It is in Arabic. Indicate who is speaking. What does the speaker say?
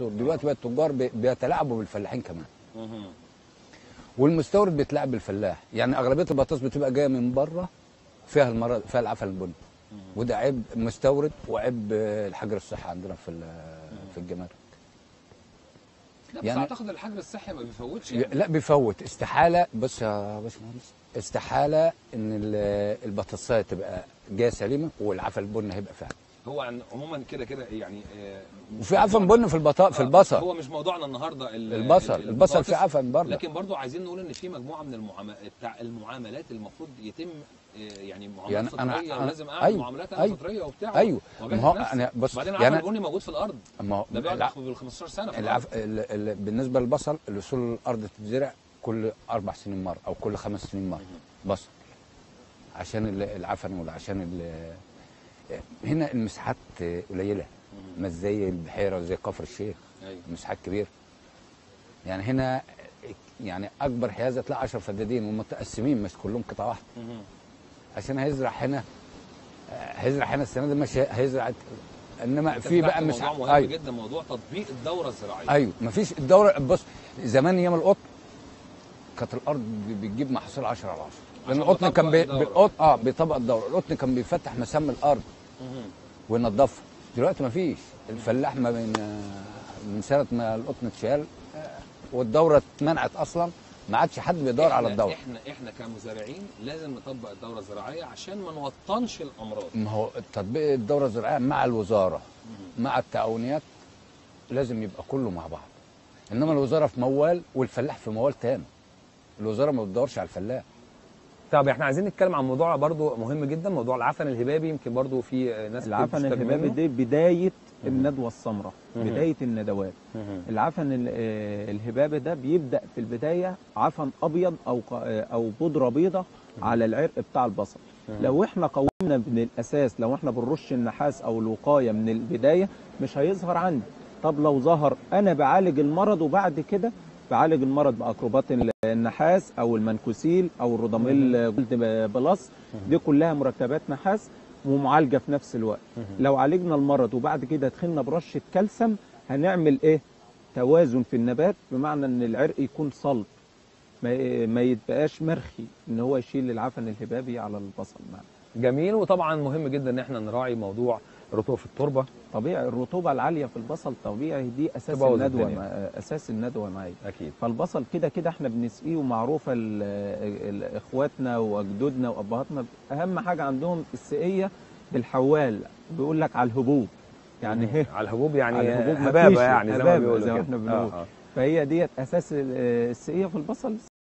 Speaker 1: دلوقتي بقى التجار بي- بيتلاعبوا بالفلاحين كمان. والمستورد بيتلاعب بالفلاح. يعني أغلبية البطاطس بتبقى جاية من بره فيها المرض فيها العفن البني. وده عيب مستورد وعيب الحجر الصحي عندنا في في الجمارك.
Speaker 2: لا بس
Speaker 1: يعني-
Speaker 2: أعتقد الحجر الصحي ما بيفوتش يعني.
Speaker 1: لا بيفوت. استحالة بص يا باشمهندس استحالة إن ال- البطاطساية تبقى جاية سليمة والعفن البني هيبقى فيها
Speaker 2: هو عن عموما كده كده يعني آه،
Speaker 1: وفي عفن بني في البطا في
Speaker 2: آه،
Speaker 1: البصل
Speaker 2: هو مش موضوعنا النهارده ال-
Speaker 1: البصل
Speaker 2: ال-
Speaker 1: البصل. فيه عفن برضه.
Speaker 2: لكن برضو عايزين نقول إن في مجموعة من المعاملات المعاملات المفروض يتم آه، يعني معاملات
Speaker 1: يعني أنا-
Speaker 2: فطرية
Speaker 1: أنا-
Speaker 2: ولازم أعمل
Speaker 1: أيوه،
Speaker 2: معاملات أنا
Speaker 1: أيوه،
Speaker 2: فطرية وبتاع.
Speaker 1: أيوه.
Speaker 2: وأجهز
Speaker 1: ما هو. أنا بص
Speaker 2: بعدين
Speaker 1: يعني
Speaker 2: العفن البني موجود في الأرض.
Speaker 1: ما هو
Speaker 2: ده بيقعد بال 15 سنة في
Speaker 1: العف... ال... ال... بالنسبة للبصل الأصول الأرض تتزرع كل أربع سنين مرة أو كل خمس سنين مرة. بصل عشان ال- العفن ولا عشان. هنا المساحات قليلة. مش زي البحيرة زي كفر الشيخ.
Speaker 2: أيوه.
Speaker 1: مساحات كبيرة. يعني هنا يعني أكبر حيازة تلاقي 10 فدادين ومتقسمين مش كلهم قطعة
Speaker 2: واحدة.
Speaker 1: عشان هيزرع هنا هيزرع هنا السنة دي مش هيزرع.
Speaker 2: إنما
Speaker 1: في بقى
Speaker 2: موضوع
Speaker 1: مساحات
Speaker 2: مهم
Speaker 1: أيوة.
Speaker 2: جدا موضوع تطبيق الدورة الزراعية.
Speaker 1: أيوه. مفيش الدورة. بص زمان أيام القطن كانت الأرض بتجيب محصول 10 على 10
Speaker 2: لأن
Speaker 1: القطن كان بي... بالقط... آه بيطبق الدورة. القطن كان بيفتح مسام الأرض.
Speaker 2: مهم.
Speaker 1: وينضفها دلوقتي مفيش الفلاح ما من من سنة ما القطن اتشال آه، والدورة اتمنعت أصلا. ما عادش حد بيدور على الدورة.
Speaker 2: إحنا إحنا كمزارعين لازم نطبق الدورة الزراعية عشان ما نوطنش الأمراض.
Speaker 1: ما هو تطبيق الدورة الزراعية مع الوزارة مع التعاونيات لازم يبقى كله مع بعض. إنما الوزارة في موال والفلاح في موال تاني. الوزارة ما بتدورش على الفلاح.
Speaker 3: طب إحنا عايزين نتكلم عن موضوع برضو مهم جدا موضوع العفن الهبابي. يمكن برضو في ناس
Speaker 4: العفن الهبابي. دي بداية الندوة السمراء
Speaker 3: مهم.
Speaker 4: بداية الندوات. العفن ال- آه، الهبابي ده بيبدأ في البداية عفن أبيض أو ق- آه، أو بودرة بيضة على العرق بتاع البصل. لو إحنا قومنا من الأساس لو إحنا بنرش النحاس أو الوقاية من البداية مش هيظهر عندي. طب لو ظهر أنا بعالج المرض وبعد كده بعالج المرض بمركبات النحاس أو المنكوسيل أو ال Ridomil Gold Plus دي كلها مركبات نحاس ومعالجة في نفس الوقت. لو عالجنا المرض وبعد كده دخلنا برشة كالسيوم هنعمل إيه؟ توازن في النبات بمعنى إن العرق يكون صلب ما ما يتبقاش مرخي إن هو يشيل العفن الهبابي على البصل. معنا.
Speaker 3: جميل وطبعا مهم جدا إن إحنا نراعي موضوع رطوبة التربة.
Speaker 4: طبيعي الرطوبة العالية في البصل طبيعي دي
Speaker 3: أساس
Speaker 4: الندوة أساس الندوة معايا
Speaker 3: أكيد.
Speaker 4: فالبصل كده كده إحنا بنسقيه ومعروفة إخواتنا واجدودنا وأبهاتنا. أهم حاجة عندهم السقية بالحوال بيقول لك على الهبوب. يعني هي
Speaker 3: على الهبوب يعني
Speaker 4: على الهبوب هبابة
Speaker 3: يعني زي ما بيقولوا
Speaker 4: زي ما
Speaker 3: كده.
Speaker 4: إحنا بنقول.
Speaker 3: آه، آه.
Speaker 4: فهي ديت أساس ال- السقية في البصل.